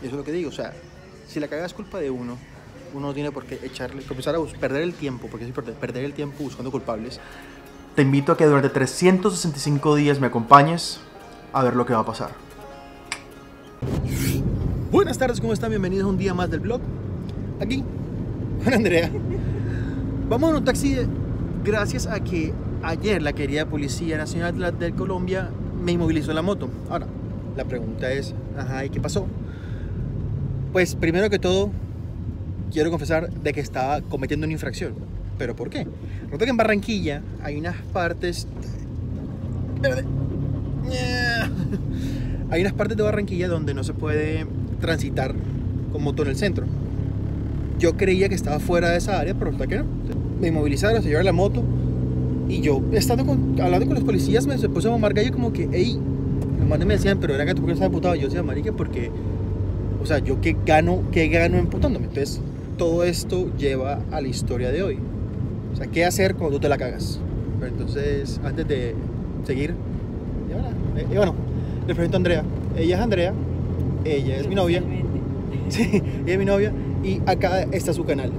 Eso es lo que digo, o sea, si la cagada es culpa de uno, uno no tiene por qué echarle, empezar a perder el tiempo, porque es perder el tiempo buscando culpables. Te invito a que durante 365 días me acompañes a ver lo que va a pasar. Buenas tardes, ¿cómo están? Bienvenidos a un día más del blog. Aquí, con Andrea. Vamos en un taxi gracias a que ayer la querida Policía Nacional de Colombia me inmovilizó la moto. Ahora, la pregunta es, ajá, ¿y qué pasó? Pues primero que todo, quiero confesar de que estaba cometiendo una infracción. ¿Pero por qué? Resulta que en Barranquilla hay unas partes... Hay unas partes de Barranquilla donde no se puede transitar con moto en el centro. Yo creía que estaba fuera de esa área, pero resulta que no. Me inmovilizaron, se llevaron la moto y yo, estando hablando con los policías, me se puso a mamar gallo como que, hey, los manes me decían, pero era que tú por qué estás emputado. Yo decía, marica, porque, o sea, yo qué gano, qué gano emputándome. Entonces, todo esto lleva a la historia de hoy. O sea, ¿qué hacer cuando tú te la cagas? Pero entonces, antes de seguir, y eh, bueno, les presento a Andrea. Ella es Andrea, ella es mi novia. Sí, ella es mi novia y acá está su canal.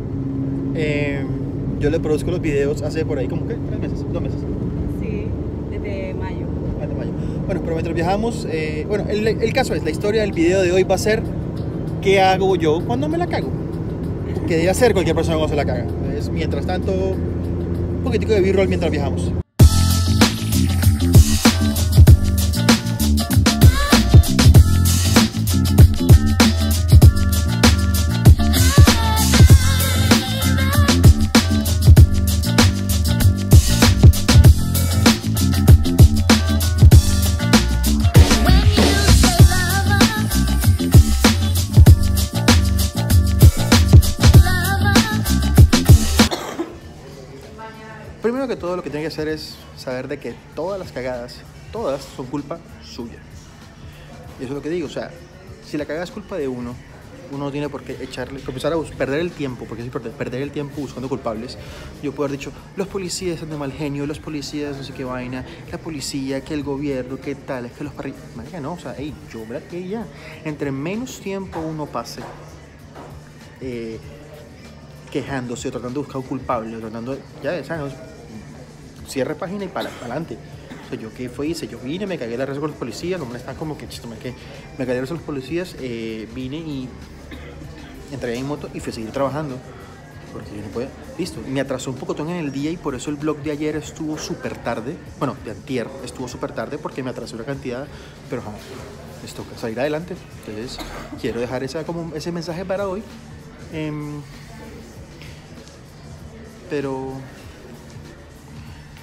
Eh, yo le produzco los videos hace por ahí como que tres meses, dos meses. Sí, desde mayo. De mayo. Bueno, pero mientras viajamos, eh, bueno, el, el caso es, la historia del video de hoy va a ser qué hago yo cuando me la cago. ¿Qué debe hacer cualquier persona cuando se la caga? Es mientras tanto, un poquitico de b-roll mientras viajamos. Primero que todo lo que tiene que hacer es saber de que todas las cagadas, todas son culpa suya. Y eso es lo que digo, o sea, si la cagada es culpa de uno, uno no tiene por qué echarle, empezar a perder el tiempo, porque es importante, perder el tiempo buscando culpables. Yo puedo haber dicho, los policías están de mal genio, los policías no sé qué vaina, la policía, que el gobierno, que tal, es que los parrillos. No, o sea, hey, yo, ¿verdad? Que ya, entre menos tiempo uno pase, eh, quejándose, o tratando de buscar un culpable, o tratando de, ya, ¿sabes? Cierre página y para adelante. O sea, yo qué fue, hice, yo vine, me cagué la risa con los policías, no me están como que me, que me cagué la risa con los policías, eh, vine y entré en moto y fui a seguir trabajando. Porque yo no podía, listo, me atrasó un poco en el día y por eso el blog de ayer estuvo súper tarde, bueno, de antier estuvo súper tarde porque me atrasó una cantidad, pero ajá, les toca salir adelante. Entonces, quiero dejar esa, como, ese mensaje para hoy. Em, pero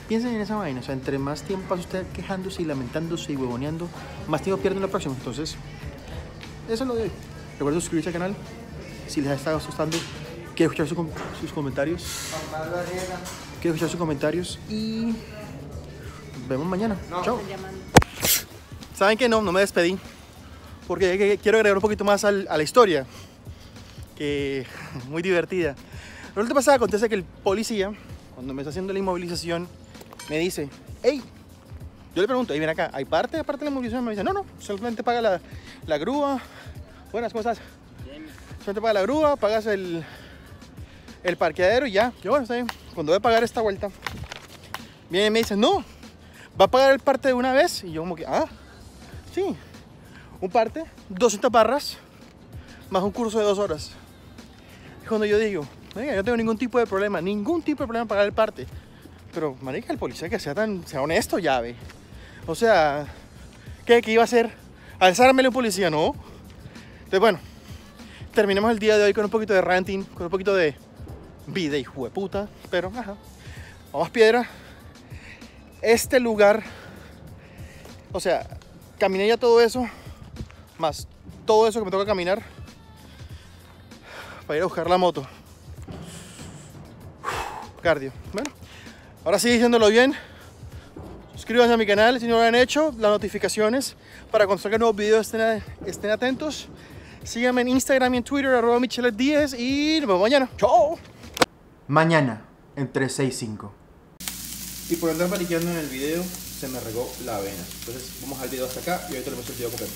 piensen en esa vaina, o sea, entre más tiempo pasa usted quejándose y lamentándose y huevoneando, más tiempo pierde en la próxima. Entonces, eso es lo de hoy. Recuerden suscribirse al canal si les ha estado asustando. Quiero escuchar su sus comentarios. Quiero escuchar sus comentarios y nos vemos mañana. Chao. Llamando. ¿Saben que no? No me despedí. Porque que- quiero agregar un poquito más al- a la historia. Que muy divertida. Lo que pasa acontece que el policía, cuando me está haciendo la inmovilización, me dice, hey, yo le pregunto, hey, ven acá, ¿hay parte aparte de la inmovilización? Me dice, no, no, solamente paga la, la grúa. Buenas cosas. Solamente paga la grúa, pagas el, el parqueadero y ya. Yo, bueno, está bien. Cuando voy a pagar esta vuelta, viene y me dice, no, va a pagar el parte de una vez. Y yo como que, ah, sí, un parte, 200 barras, más un curso de dos horas. Y cuando yo digo, yo no tengo ningún tipo de problema, ningún tipo de problema pagar el parte. Pero, marica, el policía que sea tan, sea honesto, ya ve. O sea, ¿qué, qué iba a hacer? ¿Alzármele un policía? No. Entonces, bueno, terminamos el día de hoy con un poquito de ranting, con un poquito de vida y puta, pero, ajá, vamos piedra. Este lugar, o sea, caminé ya todo eso, más todo eso que me toca caminar para ir a buscar la moto. Cardio. Bueno, Ahora sí, diciéndolo bien, suscríbanse a mi canal si no lo han hecho, las notificaciones para cuando salgan nuevos videos estén, atentos. Síganme en Instagram y en Twitter, arroba Michelet 10 y nos vemos mañana. ¡Chao! Mañana, entre 6 y 5. Y por andar mariqueando en el video, se me regó la avena. Entonces, vamos al video hasta acá y ahorita lo hemos el video completo.